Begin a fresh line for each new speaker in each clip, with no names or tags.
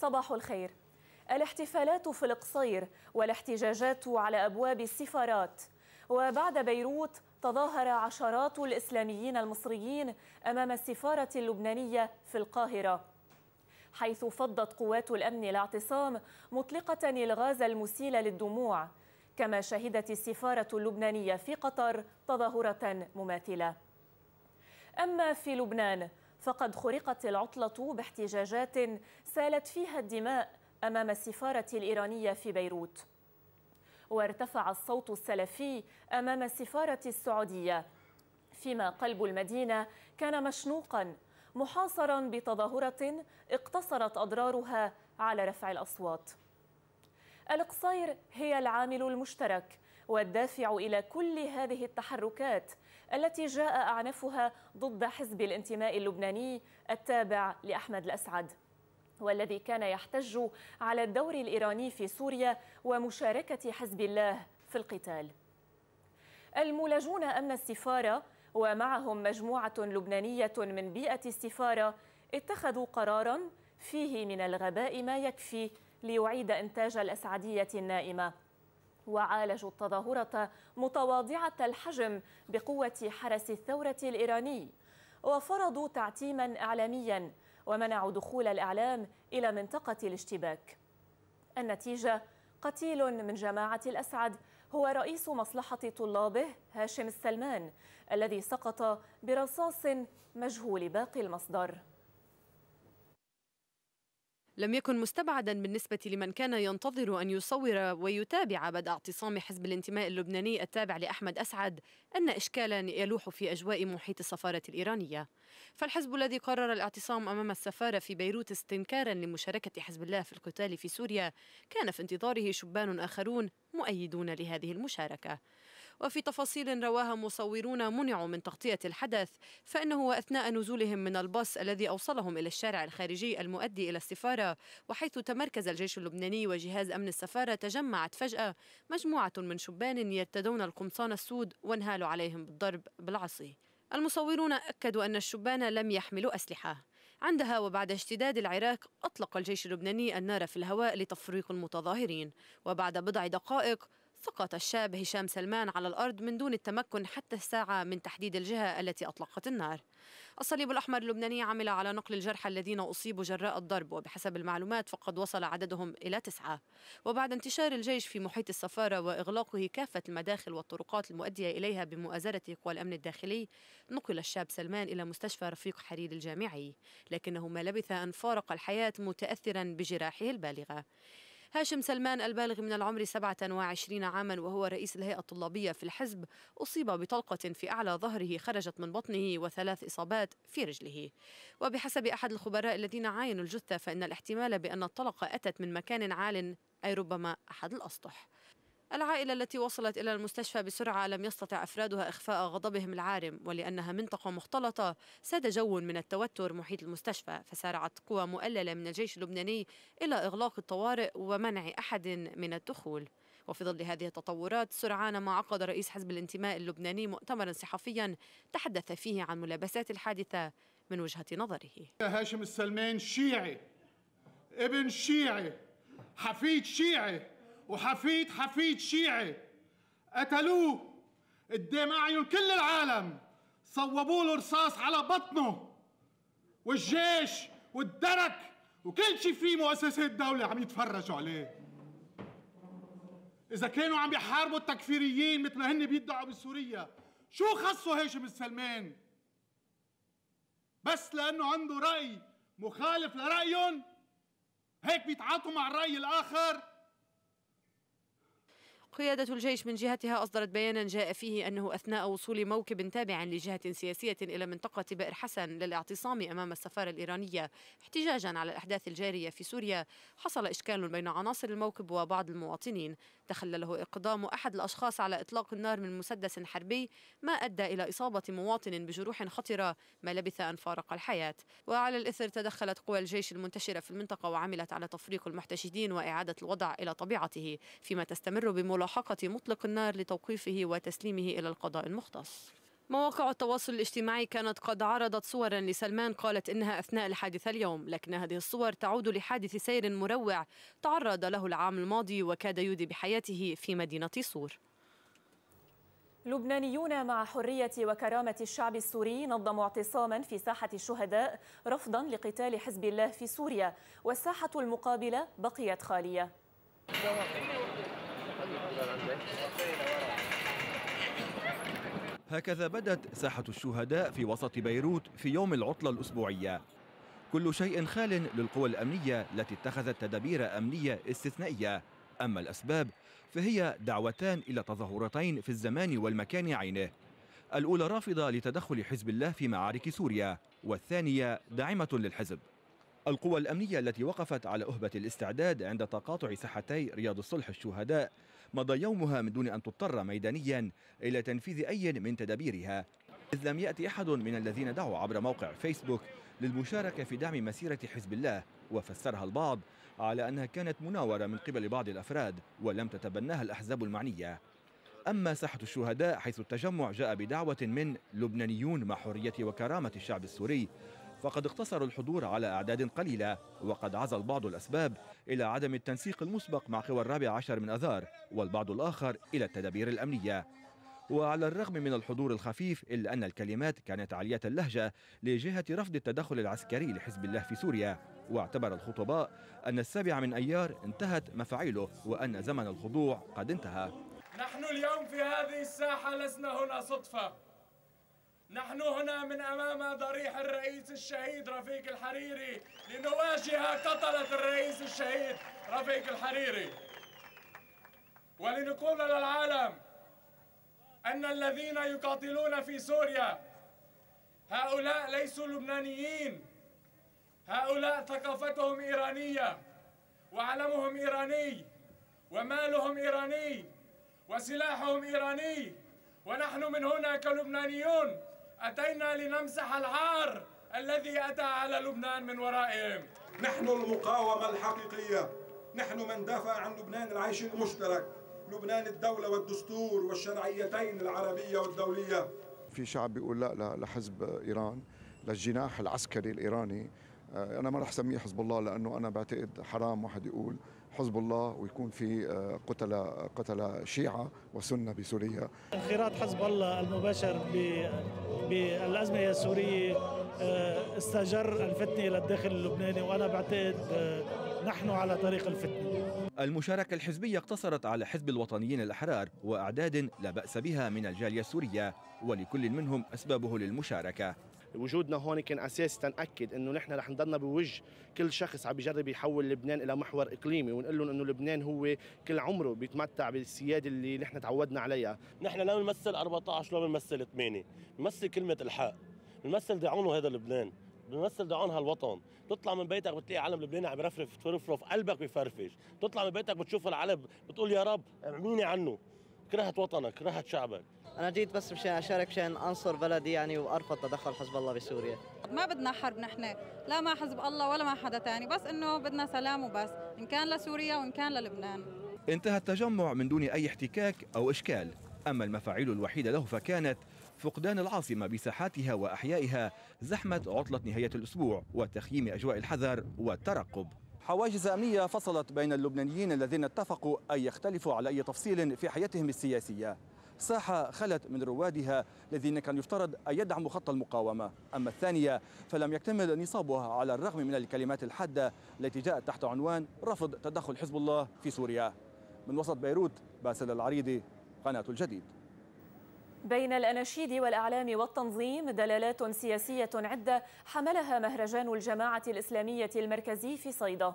صباح الخير. الاحتفالات في القصير والاحتجاجات على أبواب السفارات. وبعد بيروت تظاهر عشرات الإسلاميين المصريين أمام السفارة اللبنانية في القاهرة. حيث فضت قوات الأمن الاعتصام مطلقة إلغاز المسيل للدموع. كما شهدت السفارة اللبنانية في قطر تظاهرة مماثلة. أما في لبنان فقد خرقت العطلة باحتجاجات سالت فيها الدماء أمام السفارة الإيرانية في بيروت. وارتفع الصوت السلفي أمام السفارة السعودية فيما قلب المدينة كان مشنوقا محاصرا بتظاهرة اقتصرت أضرارها على رفع الأصوات. القصير هي العامل المشترك والدافع إلى كل هذه التحركات التي جاء أعنفها ضد حزب الانتماء اللبناني التابع لأحمد الأسعد والذي كان يحتج على الدور الإيراني في سوريا ومشاركة حزب الله في القتال. المولجون أمن السفارة ومعهم مجموعة لبنانية من بيئة السفارة اتخذوا قرارا فيه من الغباء ما يكفي ليعيد إنتاج الأسعدية النائمة. وعالجوا التظاهرة متواضعة الحجم بقوة حرس الثورة الإيراني. وفرضوا تعتيما إعلاميا ومنعوا دخول الإعلام إلى منطقة الاشتباك. النتيجة قتيل من جماعة الأسعد هو رئيس مصلحة طلابه هاشم السلمان الذي سقط برصاص مجهول باقي المصدر.
لم يكن مستبعدا بالنسبة لمن كان ينتظر أن يصور ويتابع بدء اعتصام حزب الانتماء اللبناني التابع لأحمد أسعد أن إشكالا يلوح في أجواء محيط السفارة الإيرانية. فالحزب الذي قرر الاعتصام أمام السفارة في بيروت استنكارا لمشاركة حزب الله في القتال في سوريا كان في انتظاره شبان آخرون مؤيدون لهذه المشاركة. وفي تفاصيل رواها مصورون منعوا من تغطية الحدث فإنه أثناء نزولهم من الباص الذي أوصلهم إلى الشارع الخارجي المؤدي إلى السفارة وحيث تمركز الجيش اللبناني وجهاز أمن السفارة تجمعت فجأة مجموعة من شبان يرتدون القمصان السود وانهالوا عليهم بالضرب بالعصي. المصورون أكدوا أن الشبان لم يحملوا أسلحة. عندها وبعد اشتداد العراك أطلق الجيش اللبناني النار في الهواء لتفريق المتظاهرين. وبعد بضع دقائق سقط الشاب هشام سلمان على الأرض من دون التمكن حتى الساعة من تحديد الجهة التي أطلقت النار. الصليب الأحمر اللبناني عمل على نقل الجرحى الذين أصيبوا جراء الضرب وبحسب المعلومات فقد وصل عددهم إلى تسعة. وبعد انتشار الجيش في محيط السفارة وإغلاقه كافة المداخل والطرقات المؤدية إليها بمؤازرة قوى الأمن الداخلي نقل الشاب سلمان إلى مستشفى رفيق حرير الجامعي لكنه ما لبث أن فارق الحياة متأثرا بجراحه البالغة. هاشم سلمان البالغ من العمر 27 عاما وهو رئيس الهيئة الطلابية في الحزب أصيب بطلقة في أعلى ظهره خرجت من بطنه وثلاث إصابات في رجله. وبحسب أحد الخبراء الذين عاينوا الجثة فإن الاحتمال بأن الطلقة أتت من مكان عال أي ربما أحد الأسطح. العائلة التي وصلت إلى المستشفى بسرعة لم يستطع أفرادها إخفاء غضبهم العارم ولأنها منطقة مختلطة. ساد جو من التوتر محيط المستشفى فسارعت قوى مؤللة من الجيش اللبناني إلى إغلاق الطوارئ ومنع أحد من الدخول. وفي ظل هذه التطورات سرعان ما عقد رئيس حزب الانتماء اللبناني مؤتمرا صحفيا تحدث فيه عن ملابسات الحادثة من وجهة نظره.
هاشم السلمان شيعي ابن شيعي حفيد شيعي. وحفيد حفيد شيعي. قتلوه. قدام أعين كل العالم. صوبوا له رصاص على بطنه. والجيش والدرك. وكل شيء في مؤسسات الدولة عم يتفرجوا عليه. إذا كانوا عم يحاربوا التكفيريين مثل ما هن بيدعوا بسوريا شو خصوا هاشم السلمان؟ بس لأنه عنده رأي مخالف لرأيهم هيك بيتعاطوا مع الرأي الآخر.
قيادة الجيش من جهتها أصدرت بيانا جاء فيه أنه أثناء وصول موكب تابع لجهة سياسية إلى منطقة بئر حسن للاعتصام أمام السفارة الإيرانية احتجاجا على الأحداث الجارية في سوريا حصل إشكال بين عناصر الموكب وبعض المواطنين. تخلله إقدام أحد الأشخاص على إطلاق النار من مسدس حربي ما أدى إلى إصابة مواطن بجروح خطرة ما لبث أن فارق الحياة. وعلى الإثر تدخلت قوى الجيش المنتشرة في المنطقة وعملت على تفريق المحتشدين وإعادة الوضع إلى طبيعته فيما تستمر بملاحظة ملاحقة مطلق النار لتوقيفه وتسليمه إلى القضاء المختص. مواقع التواصل الاجتماعي كانت قد عرضت صورا لسلمان قالت إنها أثناء الحادث اليوم. لكن هذه الصور تعود لحادث سير مروع تعرض له العام الماضي وكاد يودي بحياته في مدينة صور
لبنانيون مع حرية وكرامة الشعب السوري نظموا اعتصاما في ساحة الشهداء رفضا لقتال حزب الله في سوريا والساحة المقابلة بقيت خالية.
هكذا بدت ساحة الشهداء في وسط بيروت في يوم العطلة الأسبوعية. كل شيء خال للقوى الأمنية التي اتخذت تدابير أمنية استثنائية. أما الأسباب فهي دعوتان إلى تظاهرتين في الزمان والمكان عينه. الأولى رافضة لتدخل حزب الله في معارك سوريا والثانية داعمة للحزب. القوى الأمنية التي وقفت على أهبة الاستعداد عند تقاطع ساحتي رياض الصلح الشهداء مضى يومها من دون أن تضطر ميدانيا إلى تنفيذ أي من تدابيرها. إذ لم يأتي أحد من الذين دعوا عبر موقع فيسبوك للمشاركة في دعم مسيرة حزب الله وفسرها البعض على أنها كانت مناورة من قبل بعض الأفراد ولم تتبناها الأحزاب المعنية. أما ساحة الشهداء حيث التجمع جاء بدعوة من لبنانيون مع حرية وكرامة الشعب السوري فقد اقتصروا الحضور على أعداد قليلة وقد عزى البعض الأسباب إلى عدم التنسيق المسبق مع قوى الرابع عشر من أذار والبعض الآخر إلى التدابير الأمنية. وعلى الرغم من الحضور الخفيف إلا أن الكلمات كانت عالية اللهجة لجهة رفض التدخل العسكري لحزب الله في سوريا. واعتبر الخطباء أن السابع من أيار انتهت مفاعيله وأن زمن الخضوع قد انتهى.
نحن اليوم في هذه الساحة لسنا هنا صدفة. نحن هنا من أمام ضريح الرئيس الشهيد رفيق الحريري لنواجه قتلة الرئيس الشهيد رفيق الحريري. ولنقول للعالم أن الذين يقاتلون في سوريا هؤلاء ليسوا لبنانيين. هؤلاء ثقافتهم إيرانية وعلمهم إيراني ومالهم إيراني وسلاحهم إيراني ونحن من هنا كلبنانيون. أتينا لنمسح العار الذي أتى على لبنان من ورائهم.
نحن المقاومة الحقيقية. نحن من دافع عن لبنان العيش المشترك. لبنان الدولة والدستور والشرعيتين العربية والدولية.
في شعب بيقول لا لحزب إيران للجناح العسكري الإيراني. آه، أنا ما رح سميه حزب الله لأنه أنا بعتقد حرام واحد يقول. حزب الله ويكون في آه، قتل قتل شيعة وسنة بسوريا.
انخراط حزب الله المباشر بالأزمة السورية آه، استجر الفتنة إلى الداخل اللبناني وأنا بعتقد نحن على طريق الفتنة.
المشاركة الحزبية اقتصرت على حزب الوطنيين الأحرار وأعداد لا بأس بها من الجالية السورية ولكل منهم أسبابه للمشاركة.
وجودنا هون كان أساس تنأكد إنه نحن رح نضلنا بوجه كل شخص عم بيجرب يحول لبنان إلى محور إقليمي ونقول لهم إنه لبنان هو كل عمره بيتمتع بالسيادة اللي نحن تعودنا عليها.
نحن لا بنمثل 14 ولا بنمثل 8 بنمثل كلمة الحق بنمثل دعونه هذا لبنان. بنمثل دعون هالوطن. تطلع من بيتك بتلاقي علم لبناني عم يرفرف ترفرف قلبك بيفرفش. تطلع من بيتك بتشوف العلم بتقول يا رب امنيني عنه. كرهت وطنك كرهت شعبك.
أنا جيت بس مشان أشارك مشان أنصر بلدي يعني وأرفض تدخل حزب الله بسوريا.
ما بدنا حرب نحن لا مع حزب الله ولا مع حدا تاني بس إنه بدنا سلام وبس إن كان لسوريا وإن كان للبنان.
انتهى التجمع من دون أي احتكاك أو إشكال أما المفاعيل الوحيدة له فكانت فقدان العاصمة بساحاتها وأحيائها زحمة عطلة نهاية الأسبوع وتخييم أجواء الحذر والترقب. حواجز أمنية فصلت بين اللبنانيين الذين اتفقوا أن يختلفوا على أي تفصيل في حياتهم السياسية. ساحة خلت من روادها الذين كان يفترض أن يدعموا خط المقاومة. أما الثانية فلم يكتمل نصابها على الرغم من الكلمات الحادة التي جاءت تحت عنوان رفض تدخل حزب الله في سوريا. من وسط بيروت باسل العريضي قناة الجديد.
بين الأناشيد والأعلام والتنظيم دلالات سياسية عدة حملها مهرجان الجماعة الإسلامية المركزي في صيدا.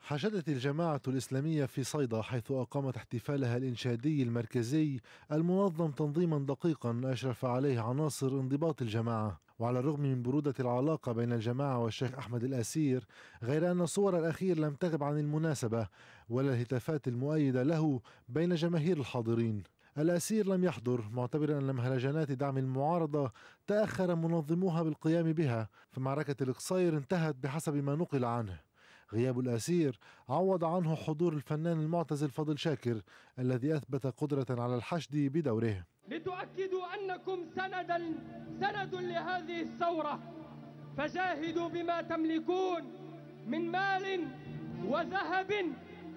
حشدت الجماعة الإسلامية في صيدا حيث أقامت احتفالها الإنشادي المركزي المنظم تنظيما دقيقا أشرف عليه عناصر انضباط الجماعة. وعلى الرغم من برودة العلاقة بين الجماعة والشيخ أحمد الأسير غير أن الصور الأخير لم تغب عن المناسبة ولا الهتافات المؤيدة له بين جماهير الحاضرين. الأسير لم يحضر معتبرا أن مهرجانات دعم المعارضة تأخر منظموها بالقيام بها فمعركة القصير انتهت بحسب ما نقل عنه. غياب الأسير عوض عنه حضور الفنان المعتزل فضل شاكر الذي أثبت قدرة على الحشد بدوره.
لتؤكدوا أنكم سندا سند لهذه الثورة. فجاهدوا بما تملكون من مال وذهب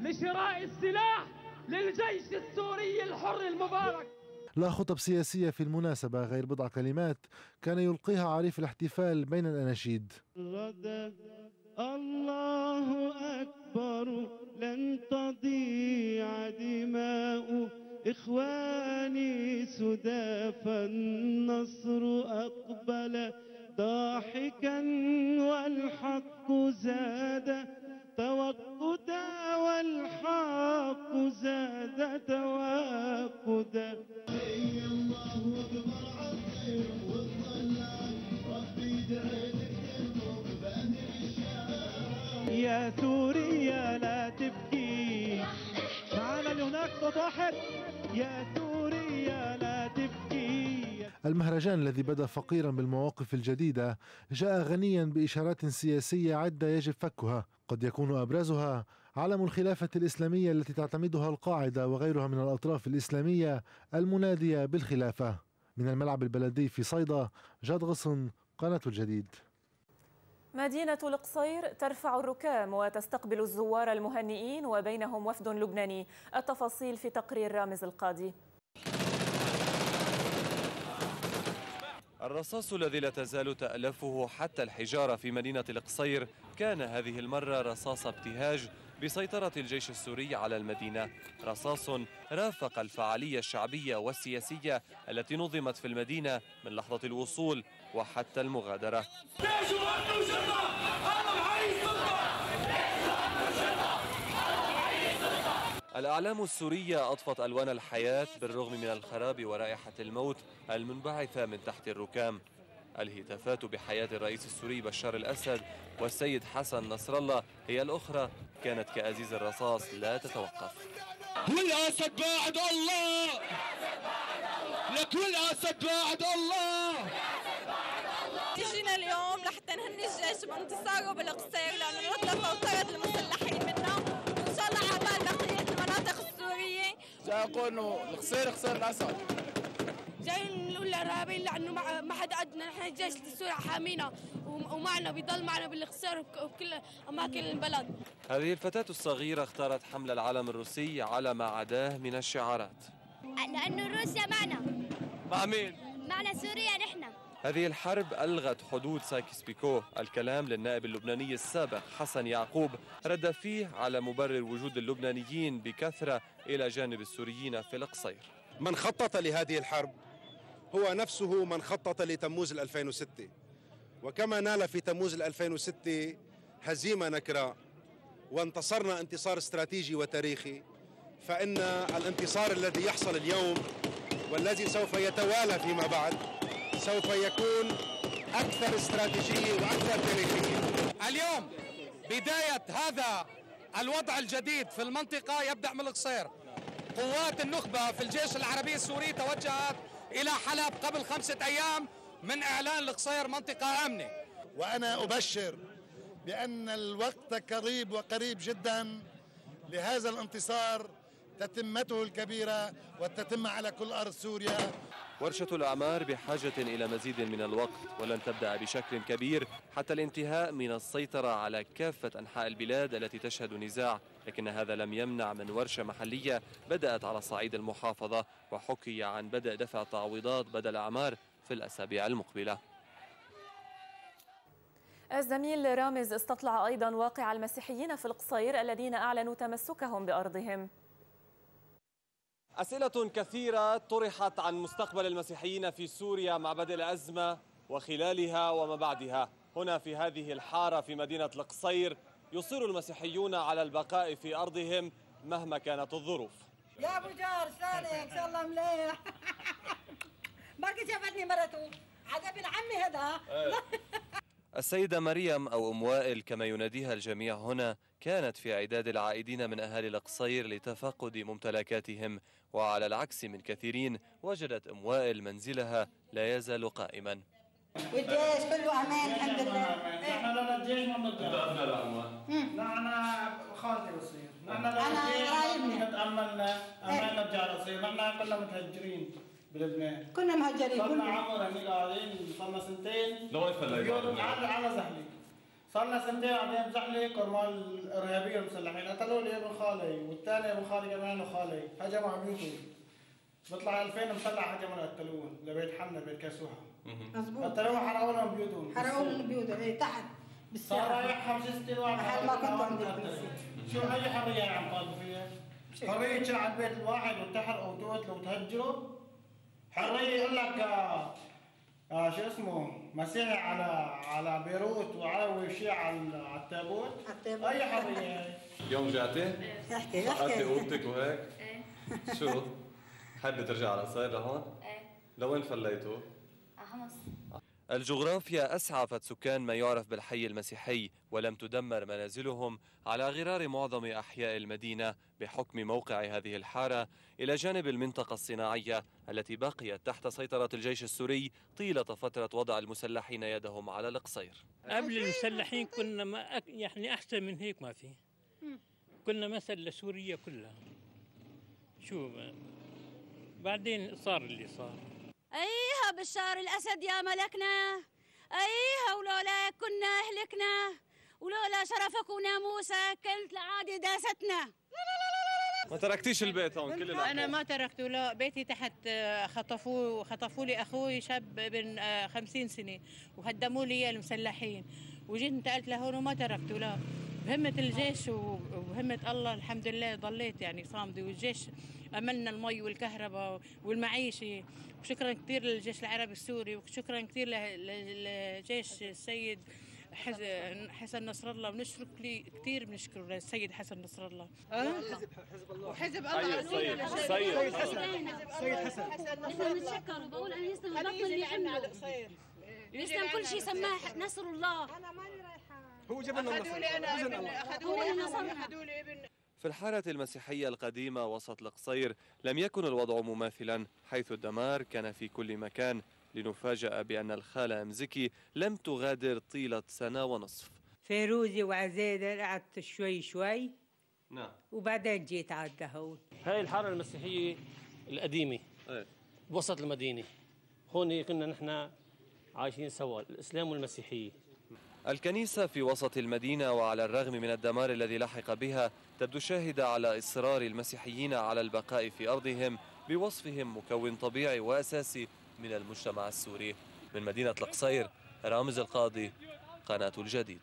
لشراء السلاح للجيش السوري الحر المبارك.
لا خطب سياسية في المناسبة غير بضع كلمات كان يلقيها عريف الاحتفال بين الأناشيد.
الله أكبر لن تضيع دماء إخواني. سدى فالنصر أقبل ضاحكا والحق زاد. توقدا والحق زاد توقدا يا سوريا لا تبكي. معنا اللي هناك صوت واحد. يا سوريا لا تبكي.
المهرجان الذي بدا فقيرا بالمواقف الجديدة جاء غنيا بإشارات سياسية عدة يجب فكها. قد يكون أبرزها علم الخلافة الإسلامية التي تعتمدها القاعدة وغيرها من الأطراف الإسلامية المنادية بالخلافة. من الملعب البلدي في صيدا جاد غصن قناة الجديد.
مدينة القصير ترفع الركام وتستقبل الزوار المهنئين وبينهم وفد لبناني. التفاصيل في تقرير رامز القاضي.
الرصاص الذي لا تزال تألفه حتى الحجارة في مدينة القصير. كان هذه المرة رصاص ابتهاج بسيطرة الجيش السوري على المدينة. رصاص رافق الفعالية الشعبية والسياسية التي نظمت في المدينة من لحظة الوصول وحتى المغادرة. الأعلام السورية أضفت ألوان الحياة بالرغم من الخراب ورائحة الموت المنبعثة من تحت الركام. الهتافات بحياة الرئيس السوري بشار الأسد والسيد حسن نصر الله هي الأخرى كانت كأزيز الرصاص لا تتوقف.
والأسد بعد الله! لك والأسد بعد الله!
جينا اليوم لحتى نهني الجيش بانتصاره بالقصير لأنه نطلب وطرد المسلحين منا. وإن شاء الله عبال بقية المناطق السورية.
جاي أقول إنه القصير خسر الأسد.
جاي نقول للارهابيين لأنه ما ما حد قدنا نحن الجيش السوري حامينا. ومعنا بيضل معنا بالقصير وبكل أماكن البلد.
هذه الفتاة الصغيرة اختارت حمل العلم الروسي على ما عداه من الشعارات.
لأنه روسيا معنا.
مع مين؟
معنا سوريا نحن.
هذه الحرب ألغت حدود سايكس بيكو الكلام للنائب اللبناني السابق حسن يعقوب رد فيه على مبرر وجود اللبنانيين بكثرة إلى جانب السوريين في القصير.
من خطط لهذه الحرب؟ هو نفسه من خطط لتموز 2006 وكما نال في تموز 2006 هزيمة نكراء وانتصرنا انتصار استراتيجي وتاريخي فإن الانتصار الذي يحصل اليوم والذي سوف يتوالى فيما بعد سوف يكون أكثر استراتيجية وأكثر تاريخية.
اليوم بداية هذا الوضع الجديد في المنطقة يبدأ من القصير. قوات النخبة في الجيش العربي السوري توجهت إلى حلب قبل خمسة أيام من إعلان القصير منطقة آمنة.
وأنا أبشر بأن الوقت قريب وقريب جدا لهذا الانتصار تتمته الكبيرة والتتمة على كل أرض سوريا.
ورشة الأعمار بحاجة إلى مزيد من الوقت ولن تبدأ بشكل كبير حتى الانتهاء من السيطرة على كافة أنحاء البلاد التي تشهد نزاع لكن هذا لم يمنع من ورشة محلية بدأت على صعيد المحافظة وحكي عن بدء دفع تعويضات بدل أعمار في الأسابيع المقبلة.
الزميل رامز استطلع أيضا واقع المسيحيين في القصير الذين أعلنوا تمسكهم بأرضهم.
أسئلة كثيرة طرحت عن مستقبل المسيحيين في سوريا مع بدء الأزمة وخلالها وما بعدها. هنا في هذه الحارة في مدينة القصير يصر المسيحيون على البقاء في أرضهم مهما كانت الظروف.
يا أبو جار شلونك ان شاء الله مليح بركي شافتني مرته عاد ابن عمي هذا.
السيدة مريم أو أم وائل كما يناديها الجميع هنا كانت في عداد العائدين من أهالي القصير لتفقد ممتلكاتهم. وعلى العكس من كثيرين وجدت أم وائل منزلها لا يزال قائما.
والجيش كله أمان الحمد لله.
نحن لا الجيش ما بنرجع نحن خالتي بصير نحن
أنا
الجيش
قرايبنا.
نتأملنا. أماننا بجار بصير نحن كلنا متهجرين بلبنان
كنا مهجرين.
صرنا عمر هني قاعدين صرنا سنتين.
لوين
بيوت
على
على زحلي صرنا سنتين قاعدين بزحلي كرمال الإرهابية المسلحين. قتلوا لي ابن خالي والثاني ابن خالي كمان وخالي هجموا على بيوتي بيطلع 2000 مسلح هجموا قتلوهم لبيت حنا بيت كاسوها
مظبوط.
قتلوهم حرقوا لهم بيوتهم.
حرقوا لهم بيوتهم. إيه تحت.
صار رايح خمس ست واحد
محل ما كنتوا عندكم
شو اي حريه عم طالبوا فيها؟ حريه تشيل على البيت الواحد وتحرقوا وتقتلوا وتهجروا حرية يقول لك آه آه شو اسمه مسيحي على على بيروت وعلوي شيء على على التابوت. أي حرية هي
اليوم رجعتي؟
احكي
فقدتي أوضتك وهيك؟ شو؟ حابة ترجع على القصير لهون؟
إيه.
لوين فليتوا؟
حمص
الجغرافيا أسعفت سكان ما يعرف بالحي المسيحي ولم تدمر منازلهم على غرار معظم أحياء المدينة بحكم موقع هذه الحارة إلى جانب المنطقة الصناعية التي بقيت تحت سيطرة الجيش السوري طيلة فترة وضع المسلحين يدهم على القصير.
قبل المسلحين كنا ما أك... يعني أحسن من هيك ما في. كنا مثل لسوريا كلها. شو بعدين صار اللي صار.
إيها بشار الأسد يا ملكنا إيها ولولا كنا أهلكنا ولولا شرفك وناموسك كنت العادة داستنا.
ما تركتيش البيت هون كل الأحوال.
أنا ما تركته لا بيتي تحت آه، خطفوه خطفوا لي أخوي شاب ابن آه، خمسين سنة وهدموا لي إياه المسلحين. وجيت انتقلت لهون وما تركته لا بهمة الجيش وبهمة الله الحمد لله ضليت يعني صامدة. والجيش أملنا المي والكهرباء والمعيشة. وشكرا كثير للجيش العربي السوري وشكرا كثير لجيش السيد حسن نصر الله. بنشكر كثير بنشكر للسيد حسن نصر الله. وحزب
الله. سيد- سيد- حسن.
سيد حسن. نحن نتشكر وبقول أن يسلم البطل اللي عمله يسلم كل شيء سماه نصر الله.
هو جاب لنا أخذوا لي أنا ابن أخذوا لي
هو
ابن
نصرنا.
أخذوا لي ابن
في الحارة المسيحية القديمة وسط القصير لم يكن الوضع مماثلا حيث الدمار كان في كل مكان. لنفاجأ بأن الخالة أمزكي لم تغادر طيلة سنة ونصف.
فيروزي وعزيزة قعدت شوي شوي
نعم.
وبعدين جيت على هون
هاي الحارة المسيحية القديمة بوسط المدينة. هون كنا نحن عايشين سوا الإسلام والمسيحية.
الكنيسة في وسط المدينة وعلى الرغم من الدمار الذي لحق بها تبدو شاهدة على إصرار المسيحيين على البقاء في أرضهم بوصفهم مكون طبيعي وأساسي من المجتمع السوري. من مدينة القصير رامز القاضي قناة الجديد.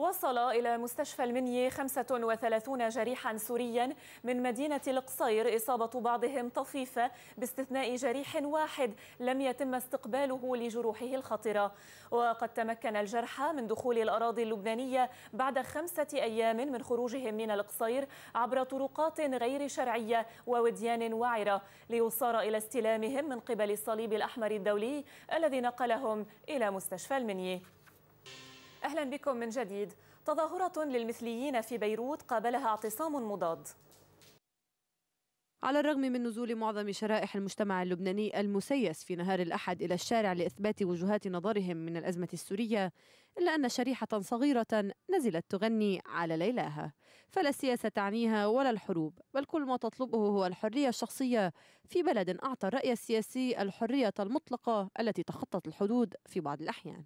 وصل إلى مستشفى المنية 35 جريحا سوريا من مدينة القصير. إصابة بعضهم طفيفة باستثناء جريح واحد لم يتم استقباله لجروحه الخطرة. وقد تمكن الجرحى من دخول الأراضي اللبنانية بعد خمسة أيام من خروجهم من القصير عبر طرقات غير شرعية ووديان وعرة ليصار إلى استلامهم من قبل الصليب الأحمر الدولي الذي نقلهم إلى مستشفى المنية أهلا بكم من جديد. تظاهرة للمثليين في بيروت قابلها اعتصام مضاد.
على الرغم من نزول معظم شرائح المجتمع اللبناني المسيس في نهار الأحد إلى الشارع لإثبات وجهات نظرهم من الأزمة السورية إلا أن شريحة صغيرة نزلت تغني على ليلاها. فلا السياسة تعنيها ولا الحروب بل كل ما تطلبه هو الحرية الشخصية في بلد أعطى الرأي السياسي الحرية المطلقة التي تخطت الحدود في بعض الأحيان.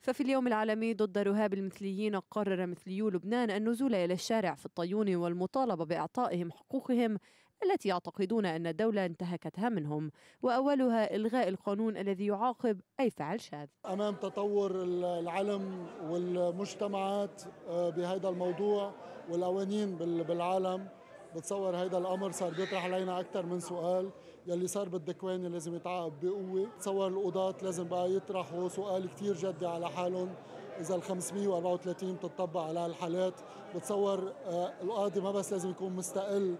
ففي اليوم العالمي ضد رهاب المثليين قرر مثليو لبنان النزول إلى الشارع في الطيون والمطالبة بإعطائهم حقوقهم التي يعتقدون أن الدولة انتهكتها منهم وأولها إلغاء القانون الذي يعاقب أي فعل شاذ.
أمام تطور العلم والمجتمعات آه، بهذا الموضوع والقوانين بال- بالعالم بتصور هذا الأمر صار بيطرح علينا أكثر من سؤال. يلي صار بالدكواني لازم يتعاقب بقوة. تصور القضاة لازم بقى يطرحوا سؤال كثير جدي على حالهم. إذا ال 534 بتطبق على هالحالات. بتصور آه، القاضي ما بس لازم يكون مستقل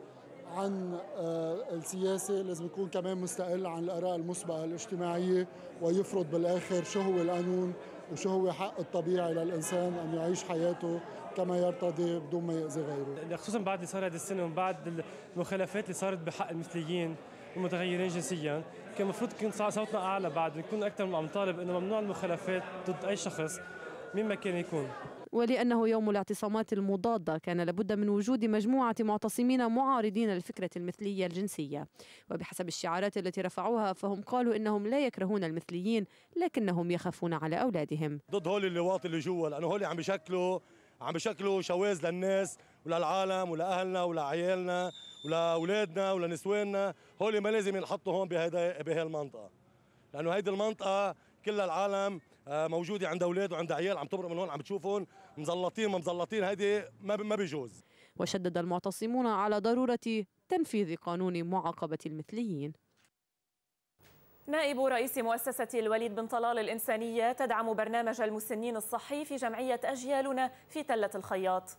عن آه، السياسة لازم يكون كمان مستقل عن الآراء المسبقة الاجتماعية ويفرض بالآخر شو هو القانون وشو هو حق الطبيعي للإنسان أن يعيش حياته كما يرتضي بدون ما يأذي غيره.
خصوصا بعد اللي صار هذه السنة وبعد المخالفات اللي صارت بحق المثليين. والمتغيرين جنسيا. كان المفروض يكون صوتنا أعلى بعد نكون أكثر عم نطالب إنه ممنوع المخالفات ضد أي شخص مين ما كان يكون.
ولأنه يوم الاعتصامات المضادة كان لابد من وجود مجموعة معتصمين معارضين للفكرة المثلية الجنسية. وبحسب الشعارات التي رفعوها فهم قالوا إنهم لا يكرهون المثليين لكنهم يخافون على أولادهم.
ضد هول اللواط اللي جوا لأنه هول عم بشكلوا عم بشكلوا شواذ للناس وللعالم ولأهلنا ولعيالنا. ولأولادنا ولنسواننا هول ما لازم ينحطوا هون بهذا بهي المنطقة. لأنه هيدي المنطقة كل العالم آه، موجودة عند أولاد وعند عيال عم تمرق من هون عم تشوفهم مزلطين ما مزلطين هيدي ما ما بيجوز.
وشدد المعتصمون على ضرورة تنفيذ قانون معاقبة المثليين.
نائب رئيس مؤسسة الوليد بن طلال الإنسانية تدعم برنامج المسنين الصحي في جمعية أجيالنا في تلة الخياط.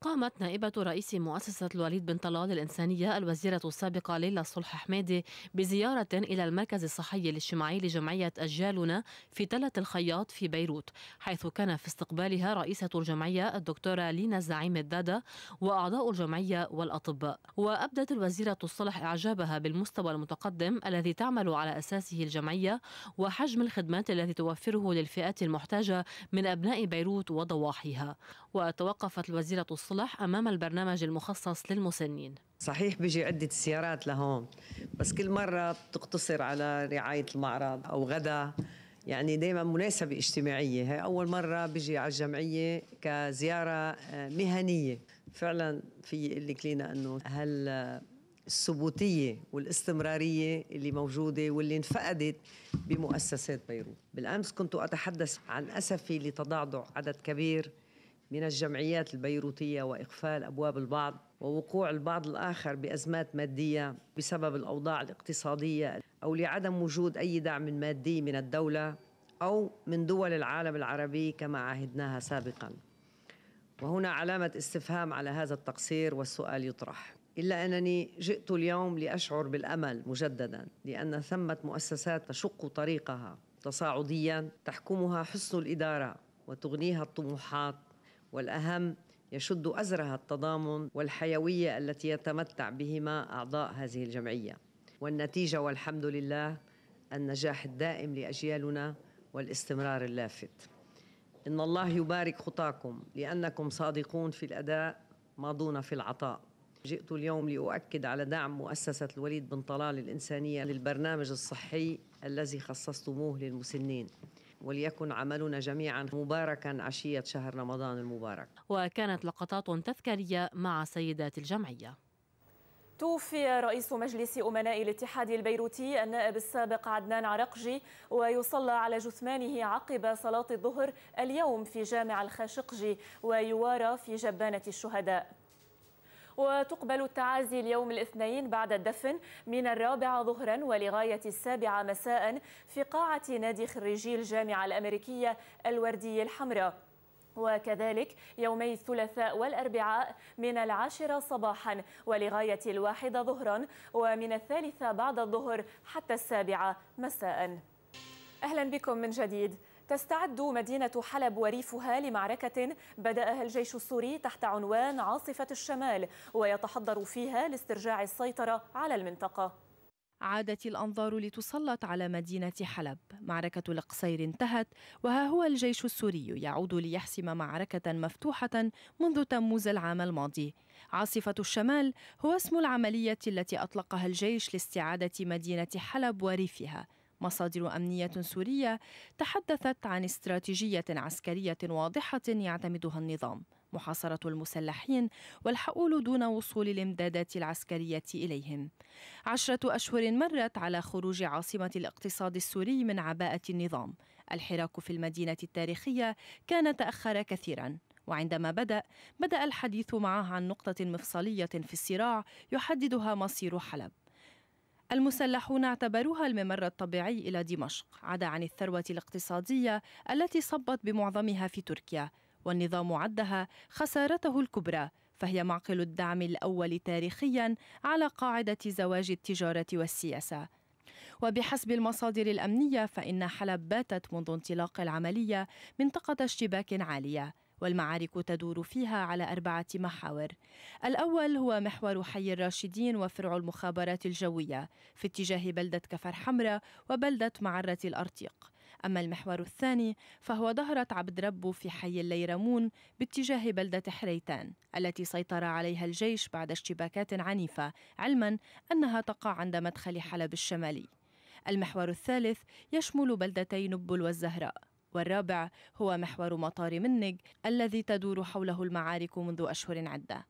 قامت نائبة رئيس مؤسسة الوليد بن طلال الإنسانية الوزيرة السابقة ليلى صلح حمادي بزيارة إلى المركز الصحي الاجتماعي لجمعية أجيالنا في تلة الخياط في بيروت حيث كان في استقبالها رئيسة الجمعية الدكتورة لينا الزعيم الدادة وأعضاء الجمعية والأطباء. وأبدت الوزيرة الصلح إعجابها بالمستوى المتقدم الذي تعمل على أساسه الجمعية وحجم الخدمات التي توفره للفئات المحتاجة من أبناء بيروت وضواحيها. وتوقفت الوزيرة الصلح أمام البرنامج المخصص للمسنين.
صحيح بيجي عدة سيارات لهون بس كل مرة بتقتصر على رعاية المعرض أو غدا. يعني دائما مناسبة اجتماعية. هي أول مرة بيجي على الجمعية كزيارة آه، مهنية. فعلا في لك لنا أنه هل الثبوتية والاستمرارية اللي موجودة واللي انفقدت بمؤسسات بيروت. بالأمس كنت أتحدث عن أسفي لتضعضع عدد كبير من الجمعيات البيروتية وإقفال أبواب البعض ووقوع البعض الآخر بأزمات مادية بسبب الأوضاع الاقتصادية أو لعدم وجود أي دعم مادي من الدولة أو من دول العالم العربي كما عهدناها سابقا. وهنا علامة استفهام على هذا التقصير والسؤال يطرح. إلا أنني جئت اليوم لأشعر بالأمل مجددا لأن ثمة مؤسسات تشق طريقها تصاعديا تحكمها حسن الإدارة وتغنيها الطموحات والأهم يشد أزرها التضامن والحيوية التي يتمتع بهما أعضاء هذه الجمعية. والنتيجة والحمد لله النجاح الدائم لأجيالنا والاستمرار اللافت. إن الله يبارك خطاكم لأنكم صادقون في الأداء ماضون في العطاء. جئت اليوم لأؤكد على دعم مؤسسة الوليد بن طلال الإنسانية للبرنامج الصحي الذي خصصتموه للمسنين. وليكن عملنا جميعا مباركا عشية شهر رمضان المبارك.
وكانت لقطات تذكارية مع سيدات الجمعية.
توفي رئيس مجلس أمناء الاتحاد البيروتي النائب السابق عدنان عرقجي ويصلى على جثمانه عقب صلاة الظهر اليوم في جامع الخاشقجي ويوارى في جبانة الشهداء. وتقبل التعازي اليوم الاثنين بعد الدفن من الرابعة ظهرا ولغاية السابعة مساء في قاعة نادي خريجي الجامعة الأمريكية الوردية الحمراء. وكذلك يومي الثلاثاء والأربعاء من العاشرة صباحا ولغاية الواحدة ظهرا ومن الثالثة بعد الظهر حتى السابعة مساء. أهلا بكم من جديد. تستعد مدينة حلب وريفها لمعركة بدأها الجيش السوري تحت عنوان عاصفة الشمال ويتحضر فيها لاسترجاع السيطرة على المنطقة.
عادت الأنظار لتسلط على مدينة حلب. معركة القصير انتهت وها هو الجيش السوري يعود ليحسم معركة مفتوحة منذ تموز العام الماضي. عاصفة الشمال هو اسم العملية التي أطلقها الجيش لاستعادة مدينة حلب وريفها. مصادر أمنية سورية تحدثت عن استراتيجية عسكرية واضحة يعتمدها النظام محاصرة المسلحين والحؤول دون وصول الإمدادات العسكرية إليهم. عشرة أشهر مرت على خروج عاصمة الاقتصاد السوري من عباءة النظام. الحراك في المدينة التاريخية كان تأخر كثيرا. وعندما بدأ بدأ الحديث معه عن نقطة مفصلية في الصراع يحددها مصير حلب. المسلحون اعتبروها الممر الطبيعي إلى دمشق عدا عن الثروة الاقتصادية التي صبت بمعظمها في تركيا والنظام عدها خسارته الكبرى فهي معقل الدعم الأول تاريخيا على قاعدة زواج التجارة والسياسة. وبحسب المصادر الأمنية فإن حلب باتت منذ انطلاق العملية منطقة اشتباك عالية. والمعارك تدور فيها على أربعة محاور. الأول هو محور حي الراشدين وفرع المخابرات الجوية في اتجاه بلدة كفر حمراء وبلدة معرة الأرتيق. أما المحور الثاني فهو ظهرة عبد ربه في حي الليرمون باتجاه بلدة حريتان التي سيطر عليها الجيش بعد اشتباكات عنيفة علما أنها تقع عند مدخل حلب الشمالي. المحور الثالث يشمل بلدتي نبل والزهراء. والرابع هو محور مطار منج الذي تدور حوله المعارك منذ أشهر عدة.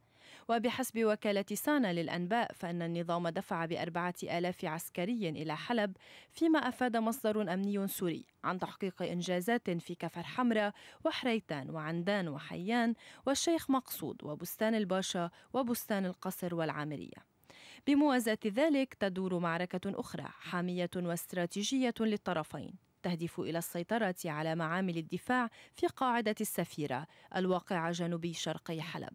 وبحسب وكالة سانا للأنباء فإن النظام دفع بأربعة آلاف عسكري إلى حلب فيما أفاد مصدر أمني سوري عن تحقيق إنجازات في كفر حمراء وحريتان وعندان وحيان والشيخ مقصود وبستان الباشا وبستان القصر والعامرية. بموازاة ذلك تدور معركة أخرى حامية واستراتيجية للطرفين. تهدف إلى السيطرة على معامل الدفاع في قاعدة السفيرة الواقعة جنوبي شرقي حلب.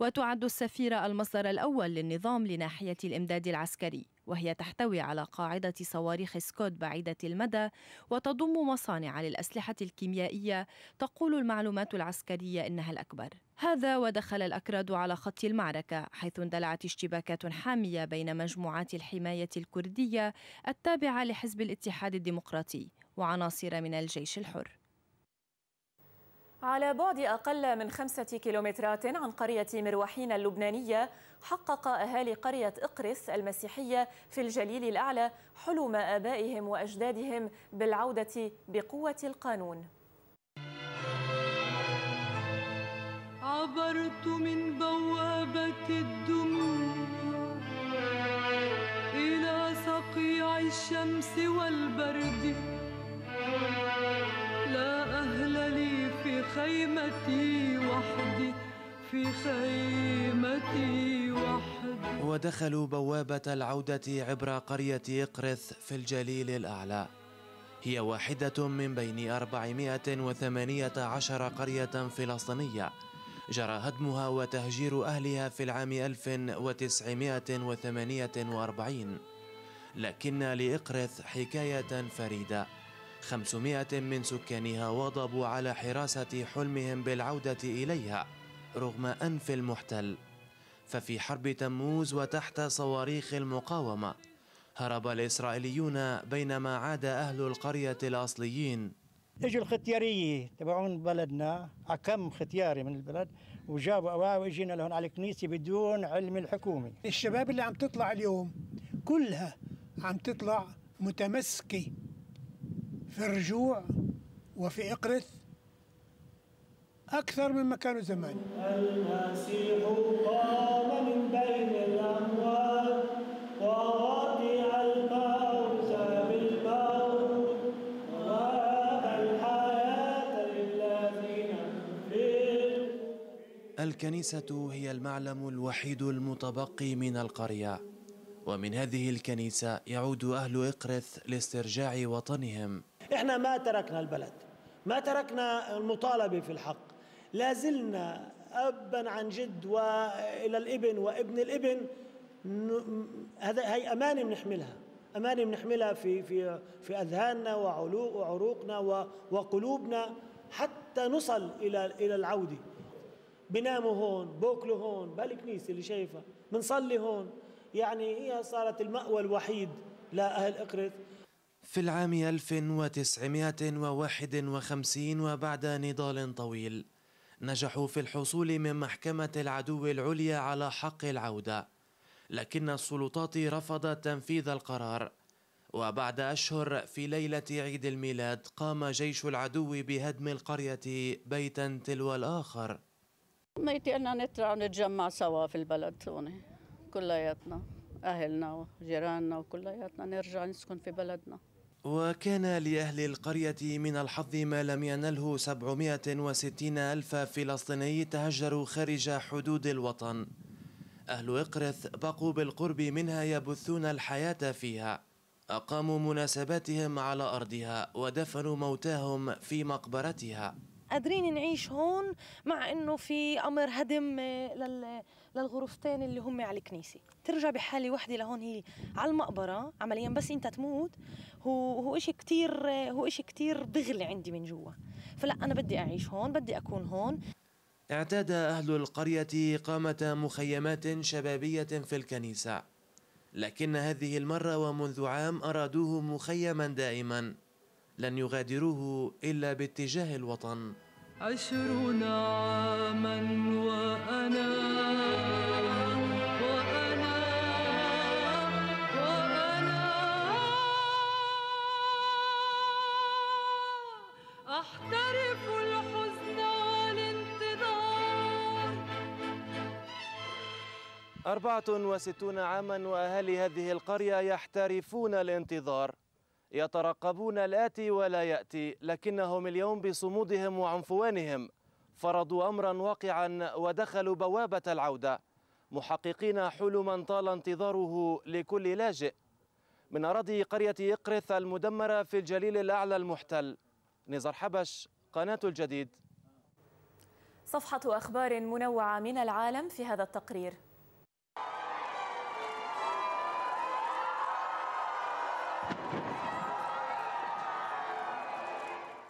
وتعد السفيرة المصدر الأول للنظام لناحية الإمداد العسكري. وهي تحتوي على قاعدة صواريخ سكوت بعيدة المدى وتضم مصانع للأسلحة الكيميائية تقول المعلومات العسكرية إنها الأكبر. هذا ودخل الأكراد على خط المعركة حيث اندلعت اشتباكات حامية بين مجموعات الحماية الكردية التابعة لحزب الاتحاد الديمقراطي وعناصر من الجيش الحر.
على بعد أقل من خمسة كيلومترات عن قرية مروحين اللبنانية حقق أهالي قرية إقرس المسيحية في الجليل الأعلى حلم آبائهم وأجدادهم بالعودة بقوة القانون.
عبرت من بوابة الدموع إلى صقيع الشمس والبرد. لا خيمتي وحدي في خيمتي وحدي.
ودخلوا بوابة العودة عبر قرية إقرث في الجليل الأعلى. هي واحدة من بين 418 قرية فلسطينية. جرى هدمها وتهجير أهلها في العام 1948 لكن لإقرث حكاية فريدة. 500 من سكانها واظبوا على حراسة حلمهم بالعودة إليها رغم أنف المحتل. ففي حرب تموز وتحت صواريخ المقاومة هرب الإسرائيليون بينما عاد أهل القرية الأصليين.
اجوا الختيارية تبعون بلدنا كم ختياري من البلد وجابوا أواعي وإجينا لهون على الكنيسة بدون علم الحكومة.
الشباب اللي عم تطلع اليوم كلها عم تطلع متمسكة في الرجوع وفي إقرث أكثر مما كانوا زمان.
المسيح قام من بين الأموات ووضع الموت بالموت. ووهب الحياة للذين في
الكنيسة هي المعلم الوحيد المتبقي من القرية ومن هذه الكنيسة يعود أهل إقرث لاسترجاع وطنهم.
إحنا ما تركنا البلد ما تركنا المطالبة في الحق. لا زلنا أبا عن جد وإلى الإبن وإبن الإبن هذا هي أمانة بنحملها أمانة بنحملها في في في أذهاننا وعروقنا وقلوبنا حتى نصل إلى إلى العودة. بناموا هون بوكلوا هون بالكنيسة اللي شايفها بنصلي هون. يعني هي صارت المأوى الوحيد لأهل إقرث.
في العام 1951 وبعد نضال طويل. نجحوا في الحصول من محكمة العدو العليا على حق العودة لكن السلطات رفضت تنفيذ القرار. وبعد أشهر في ليلة عيد الميلاد قام جيش العدو بهدم القرية بيتا تلو الآخر.
ميتي أننا نطلع ونتجمع سوا في البلد هون كلياتنا أهلنا وجيراننا وكلياتنا نرجع نسكن في بلدنا.
وكان لأهل القرية من الحظ ما لم ينله 760 ألف فلسطيني تهجروا خارج حدود الوطن. أهل إقرث بقوا بالقرب منها يبثون الحياة فيها. أقاموا مناسباتهم على أرضها ودفنوا موتاهم في مقبرتها.
قادرين نعيش هون مع إنه في أمر هدم لل... للغرفتين اللي هم على الكنيسة. ترجع بحالة وحدة لهون هي على المقبرة. عمليا بس أنت تموت. هو هو شيء كثير هو شيء كثير بغلي عندي من جوا. فلا أنا بدي أعيش هون بدي أكون هون.
اعتاد أهل القرية اقامه مخيمات شبابية في الكنيسة. لكن هذه المرة ومنذ عام أرادوه مخيما دائما. لن يغادروه إلا باتجاه الوطن.
عشرون عاما وأنا
64 عاما وأهالي هذه القرية يحترفون الانتظار يترقبون الآتي ولا يأتي لكنهم اليوم بصمودهم وعنفوانهم. فرضوا أمرا واقعا ودخلوا بوابة العودة محققين حلما طال انتظاره لكل لاجئ. من أراضي قرية إقرث المدمرة في الجليل الأعلى المحتل. نزار حبش قناة الجديد.
صفحة أخبار منوعة من العالم في هذا التقرير.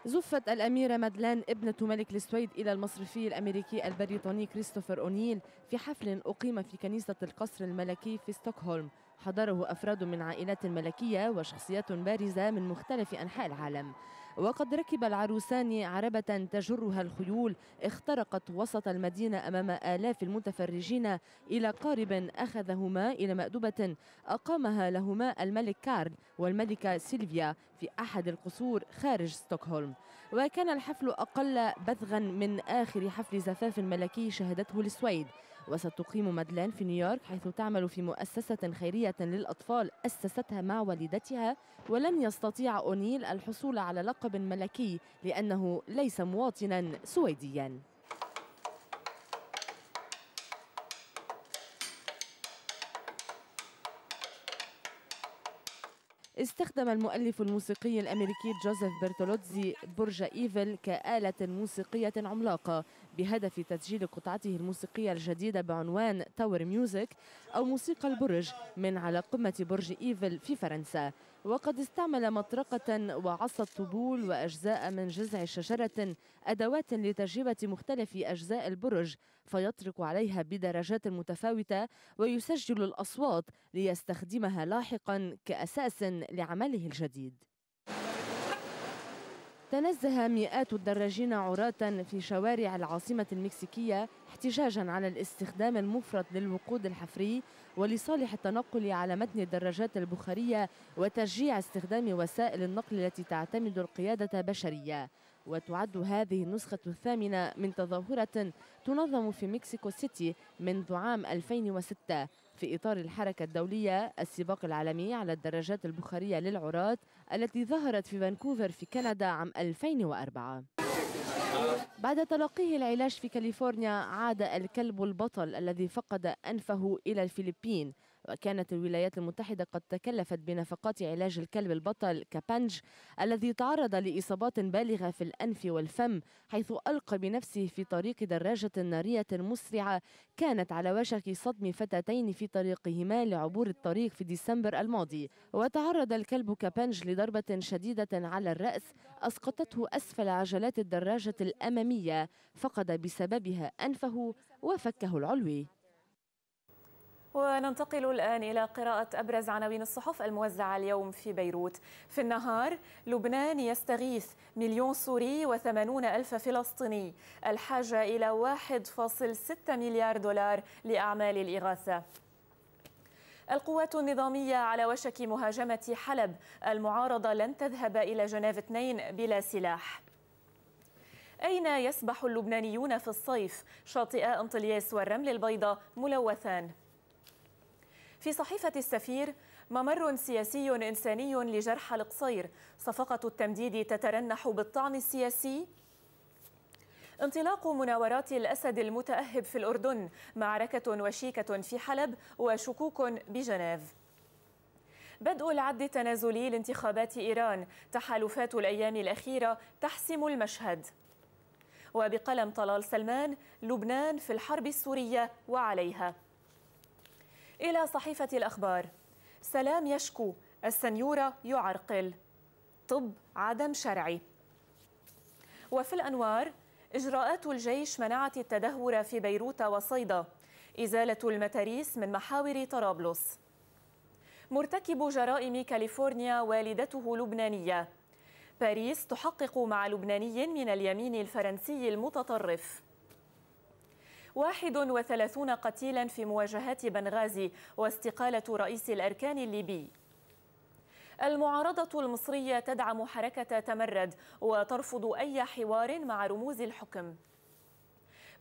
زفت الأميرة مدلان ابنة ملك السويد إلى المصرفي الأمريكي البريطاني كريستوفر أونيل في حفل أقيم في كنيسة القصر الملكي في ستوكهولم. حضره أفراد من عائلات ملكية وشخصيات بارزة من مختلف أنحاء العالم. وقد ركب العروسان عربة تجرها الخيول اخترقت وسط المدينة أمام آلاف المتفرجين إلى قارب أخذهما إلى مأدبة أقامها لهما الملك كارل والملكة سيلفيا في أحد القصور خارج ستوكهولم. وكان الحفل أقل بذغا من آخر حفل زفاف ملكي شهدته السويد وستقيم مدلان في نيويورك حيث تعمل في مؤسسة خيرية للأطفال أسستها مع والدتها ولن يستطيع أونيل الحصول على لقب ملكي لأنه ليس مواطنا سويديا. استخدم المؤلف الموسيقي الأمريكي جوزيف برتولوتزي برج إيفل كآلة موسيقية عملاقة بهدف تسجيل قطعته الموسيقية الجديدة بعنوان Tower Music أو موسيقى البرج من على قمة برج إيفل في فرنسا. وقد استعمل مطرقة وعصا الطبول وأجزاء من جذع شجرة أدوات لتجربة مختلف أجزاء البرج فيطرق عليها بدرجات متفاوتة ويسجل الأصوات ليستخدمها لاحقا كأساس لعمله الجديد. تنزه مئات الدراجين عراة في شوارع العاصمة المكسيكية احتجاجا على الاستخدام المفرط للوقود الحفري ولصالح التنقل على متن الدراجات البخارية وتشجيع استخدام وسائل النقل التي تعتمد القيادة بشرية. وتعد هذه النسخة الثامنة من تظاهرة تنظم في مكسيكو سيتي منذ عام 2006 في إطار الحركة الدولية السباق العالمي على الدراجات البخارية للعراة التي ظهرت في فانكوفر في كندا عام 2004 بعد تلقيه العلاج في كاليفورنيا عاد الكلب البطل الذي فقد أنفه إلى الفلبين. وكانت الولايات المتحدة قد تكلفت بنفقات علاج الكلب البطل كابانج الذي تعرض لإصابات بالغة في الأنف والفم حيث ألقى بنفسه في طريق دراجة نارية مسرعة كانت على وشك صدم فتاتين في طريقهما لعبور الطريق في ديسمبر الماضي. وتعرض الكلب كابانج لضربة شديدة على الرأس أسقطته أسفل عجلات الدراجة الأمامية فقد بسببها أنفه وفكه العلوي.
وننتقل الآن إلى قراءة أبرز عناوين الصحف الموزعة اليوم في بيروت. في النهار لبنان يستغيث مليون سوري وثمانون ألف فلسطيني. الحاجة إلى 1.6 مليار دولار لأعمال الإغاثة. القوات النظامية على وشك مهاجمة حلب. المعارضة لن تذهب إلى جنيف 2 بلا سلاح. أين يسبح اللبنانيون في الصيف؟ شاطئا أنطلياس والرمل البيضاء ملوثان. في صحيفة السفير ممر سياسي إنساني لجرحى القصير. صفقة التمديد تترنح بالطعن السياسي. انطلاق مناورات الأسد المتأهب في الأردن. معركة وشيكة في حلب وشكوك بجنيف. بدء العد التنازلي لانتخابات إيران. تحالفات الأيام الأخيرة تحسم المشهد. وبقلم طلال سلمان لبنان في الحرب السورية وعليها. إلى صحيفة الأخبار. سلام يشكو السنيورة يعرقل. طب عدم شرعي. وفي الأنوار إجراءات الجيش منعت التدهور في بيروت وصيدا. إزالة المتاريس من محاور طرابلس. مرتكب جرائم كاليفورنيا والدته لبنانية. باريس تحقق مع لبناني من اليمين الفرنسي المتطرف. 31 قتيلا في مواجهات بنغازي واستقالة رئيس الأركان الليبي. المعارضة المصرية تدعم حركة تمرد وترفض أي حوار مع رموز الحكم.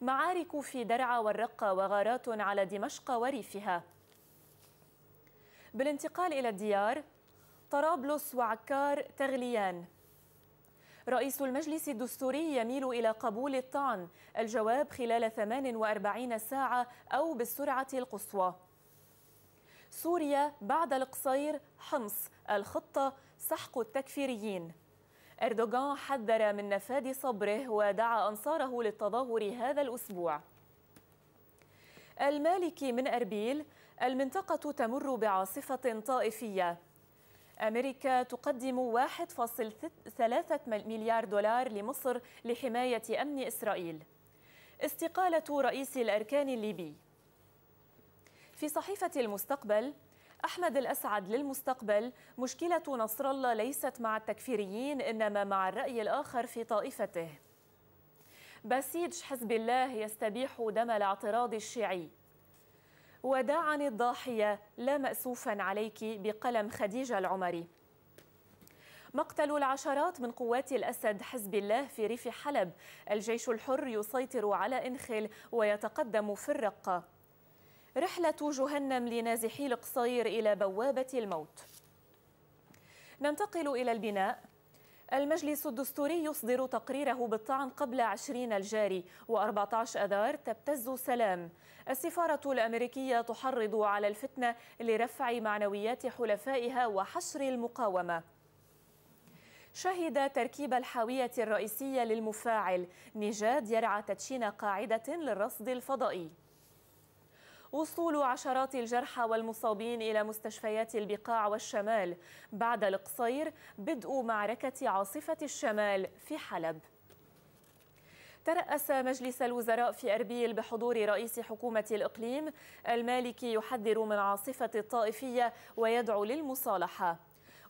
معارك في درعا والرقة وغارات على دمشق وريفها. بالانتقال إلى الديار طرابلس وعكار تغليان. رئيس المجلس الدستوري يميل إلى قبول الطعن. الجواب خلال 48 ساعة أو بالسرعة القصوى. سوريا بعد القصير حمص الخطة سحق التكفيريين. أردوغان حذر من نفاذ صبره ودعا أنصاره للتظاهر هذا الأسبوع. المالكي من أربيل المنطقة تمر بعاصفة طائفية. أمريكا تقدم 1.3 مليار دولار لمصر لحماية أمن إسرائيل. استقالة رئيس الأركان الليبي. في صحيفة المستقبل أحمد الأسعد للمستقبل مشكلة نصر الله ليست مع التكفيريين إنما مع الرأي الآخر في طائفته. بسيج حزب الله يستبيح دم الاعتراض الشيعي. وداعني الضاحية لا مأسوفا عليك بقلم خديجة العمري. مقتل العشرات من قوات الأسد حزب الله في ريف حلب. الجيش الحر يسيطر على إنخل ويتقدم في الرقة رحلة جهنم لنازحي القصير إلى بوابة الموت. ننتقل إلى البناء. المجلس الدستوري يصدر تقريره بالطعن قبل عشرين الجاري و14 أذار تبتز سلام. السفارة الأمريكية تحرض على الفتنة لرفع معنويات حلفائها وحشر المقاومة. شهد تركيب الحاوية الرئيسية للمفاعل. نجاد يرعى تدشين قاعدة للرصد الفضائي. وصول عشرات الجرحى والمصابين إلى مستشفيات البقاع والشمال. بعد القصير بدء معركة عاصفة الشمال في حلب. ترأس مجلس الوزراء في أربيل بحضور رئيس حكومة الإقليم. المالكي يحذر من عاصفة الطائفية ويدعو للمصالحة.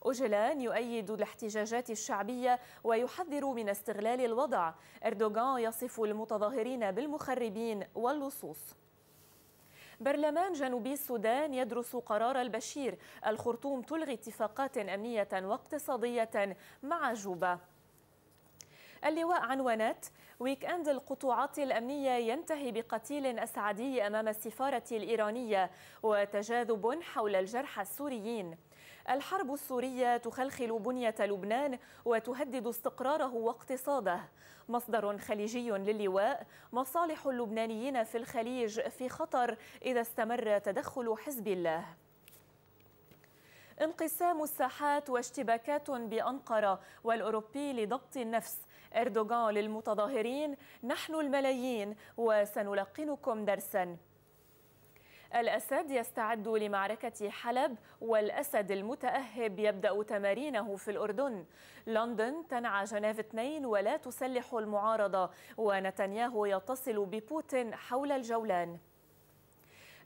أوجلان يؤيد الاحتجاجات الشعبية ويحذر من استغلال الوضع. أردوغان يصف المتظاهرين بالمخربين واللصوص. برلمان جنوبي السودان يدرس قرار البشير. الخرطوم تلغي اتفاقات أمنية واقتصادية مع جوبا. اللواء عنونت ويك أند القطوعات الأمنية ينتهي بقتيل أسعدي أمام السفارة الإيرانية وتجاذب حول الجرحى السوريين. الحرب السورية تخلخل بنية لبنان وتهدد استقراره واقتصاده. مصدر خليجي للواء مصالح اللبنانيين في الخليج في خطر إذا استمر تدخل حزب الله. انقسام الساحات واشتباكات بأنقرة والأوروبي لضبط النفس. أردوغان للمتظاهرين نحن الملايين وسنلقنكم درساً. الأسد يستعد لمعركة حلب والأسد المتأهب يبدأ تمارينه في الأردن. لندن تنعى جنيف 2 ولا تسلح المعارضة ونتنياهو يتصل ببوتين حول الجولان.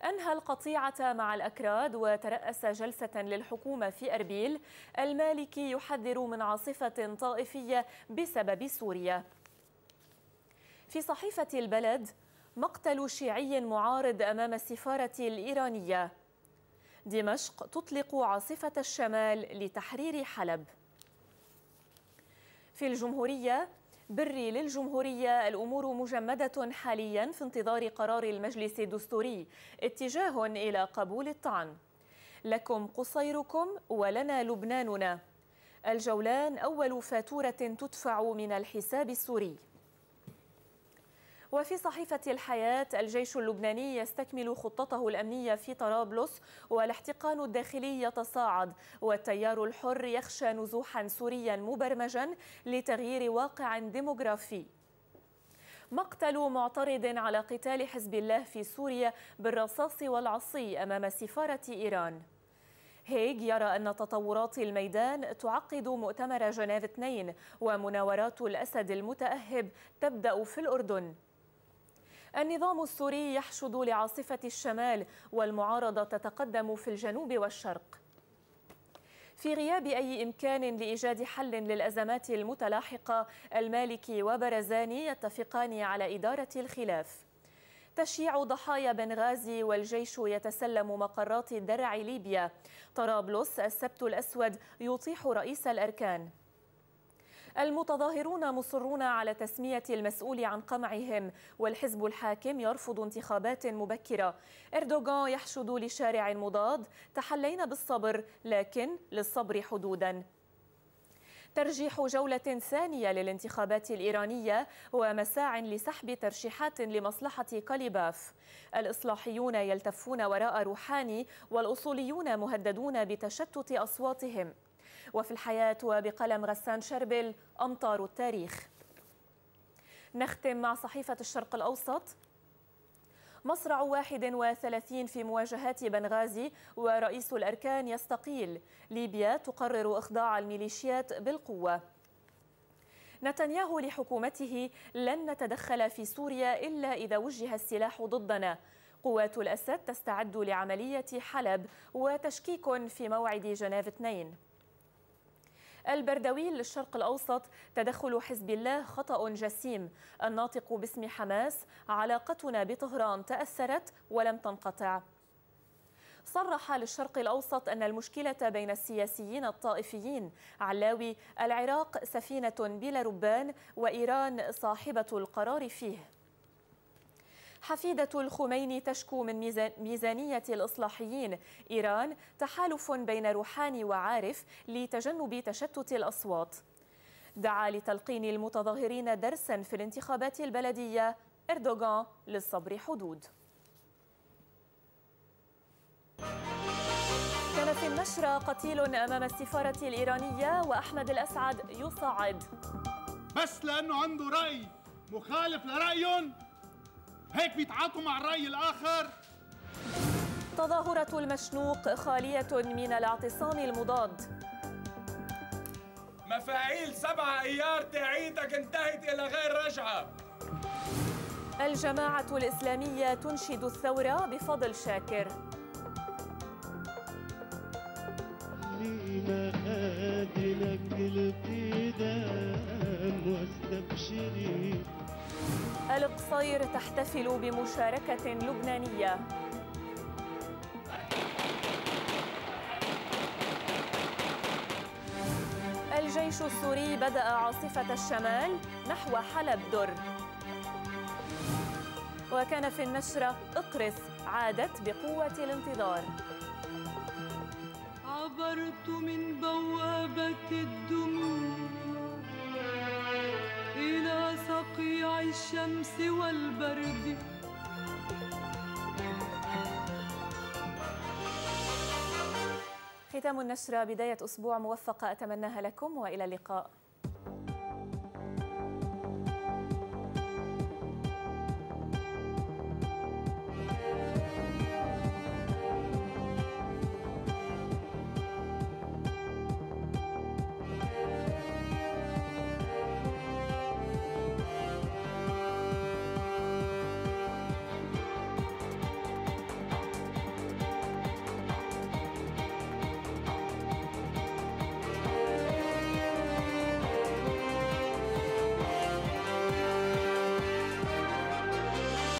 أنهى القطيعة مع الأكراد وترأس جلسة للحكومة في أربيل. المالكي يحذر من عاصفة طائفية بسبب سوريا. في صحيفة البلد مقتل شيعي معارض أمام السفارة الإيرانية. دمشق تطلق عاصفة الشمال لتحرير حلب. في الجمهورية بري للجمهورية الأمور مجمدة حاليا في انتظار قرار المجلس الدستوري. اتجاه إلى قبول الطعن. لكم قصيركم ولنا لبناننا. الجولان أول فاتورة تدفع من الحساب السوري. وفي صحيفة الحياة الجيش اللبناني يستكمل خطته الأمنية في طرابلس والاحتقان الداخلي يتصاعد والتيار الحر يخشى نزوحا سوريا مبرمجا لتغيير واقع ديموغرافي. مقتل معترض على قتال حزب الله في سوريا بالرصاص والعصي أمام سفارة إيران. هيج يرى أن تطورات الميدان تعقد مؤتمر جنيف 2 ومناورات الأسد المتأهب تبدأ في الأردن. النظام السوري يحشد لعاصفة الشمال والمعارضة تتقدم في الجنوب والشرق. في غياب أي إمكان لإيجاد حل للأزمات المتلاحقة المالكي وبرزاني يتفقان على إدارة الخلاف. تشييع ضحايا بنغازي والجيش يتسلم مقرات درع ليبيا. طرابلس السبت الأسود يطيح رئيس الأركان. المتظاهرون مصرون على تسمية المسؤول عن قمعهم والحزب الحاكم يرفض انتخابات مبكرة. إردوغان يحشد لشارع مضاد تحلينا بالصبر لكن للصبر حدوداً. ترجيح جولة ثانية للانتخابات الإيرانية ومساع لسحب ترشيحات لمصلحة كاليباف. الإصلاحيون يلتفون وراء روحاني والأصوليون مهددون بتشتت أصواتهم. وفي الحياة وبقلم غسان شربل أمطار التاريخ. نختم مع صحيفة الشرق الأوسط. مصرع 31 في مواجهات بنغازي ورئيس الأركان يستقيل. ليبيا تقرر إخضاع الميليشيات بالقوة. نتنياهو لحكومته لن نتدخل في سوريا إلا إذا وجه السلاح ضدنا. قوات الأسد تستعد لعملية حلب وتشكيك في موعد جنيف 2 البردوي للشرق الأوسط تدخل حزب الله خطأ جسيم. الناطق باسم حماس علاقتنا بطهران تأثرت ولم تنقطع. صرح للشرق الأوسط أن المشكلة بين السياسيين الطائفيين. علاوي العراق سفينة بلا ربان وإيران صاحبة القرار فيه. حفيدة الخميني تشكو من ميزانية الإصلاحيين. إيران تحالف بين روحاني وعارف لتجنب تشتت الأصوات. دعا لتلقين المتظاهرين درسا في الانتخابات البلدية. إردوغان للصبر حدود. كان في النشرة قتيل أمام السفارة الإيرانية وأحمد الأسعد يصعد.
بس لأنه عنده رأي مخالف لرأيهم هيك بيتعاطوا مع الرأي الآخر؟
تظاهرة المشنوق خالية من الاعتصام المضاد.
مفاعيل سبعة أيار تعيتك انتهت إلى غير رجعة.
الجماعة الإسلامية تنشد الثورة بفضل شاكر. لك القدام واستبشري القصير تحتفل بمشاركة لبنانية. الجيش السوري بدأ عاصفة الشمال نحو حلب در. وكان في النشرة اقرص عادت بقوة الانتظار. عبرت من بوابة الدموع إلى صقيع الشمس والبرد. ختام النشرة بداية أسبوع موفقة أتمناها لكم وإلى اللقاء.